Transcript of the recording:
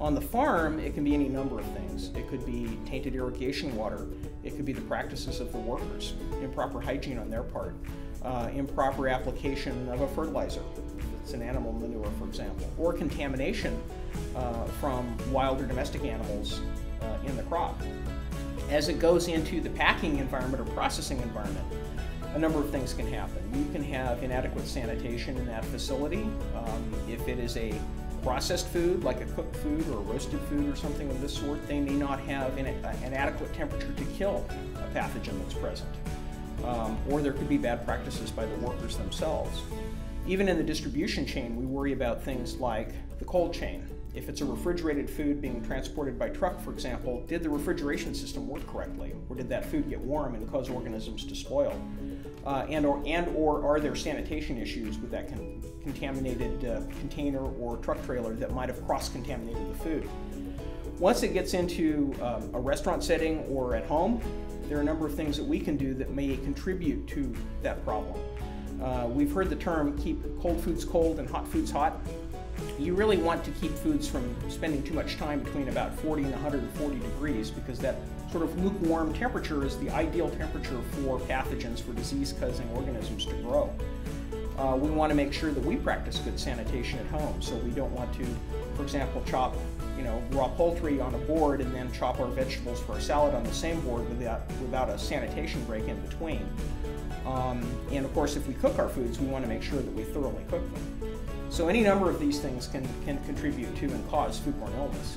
On the farm, it can be any number of things. It could be tainted irrigation water. It could be the practices of the workers, improper hygiene on their part, uh, improper application of a fertilizer. It's an animal manure, for example, or contamination uh, from wild or domestic animals uh, in the crop. As it goes into the packing environment or processing environment, a number of things can happen. You can have inadequate sanitation in that facility. Um, if it is a processed food, like a cooked food or a roasted food or something of this sort, they may not have an, an adequate temperature to kill a pathogen that's present. Um, or there could be bad practices by the workers themselves. Even in the distribution chain, we worry about things like the cold chain. If it's a refrigerated food being transported by truck, for example, did the refrigeration system work correctly? Or did that food get warm and cause organisms to spoil? Uh, and, or, and or are there sanitation issues with that con contaminated uh, container or truck trailer that might have cross-contaminated the food? Once it gets into um, a restaurant setting or at home, there are a number of things that we can do that may contribute to that problem. Uh, we've heard the term keep cold foods cold and hot foods hot. You really want to keep foods from spending too much time between about 40 and 140 degrees because that sort of lukewarm temperature is the ideal temperature for pathogens, for disease-causing organisms to grow. Uh, we want to make sure that we practice good sanitation at home, so we don't want to, for example, chop you know, raw poultry on a board and then chop our vegetables for a salad on the same board without, without a sanitation break in between. Um, and of course, if we cook our foods, we want to make sure that we thoroughly cook them. So any number of these things can, can contribute to and cause foodborne illness.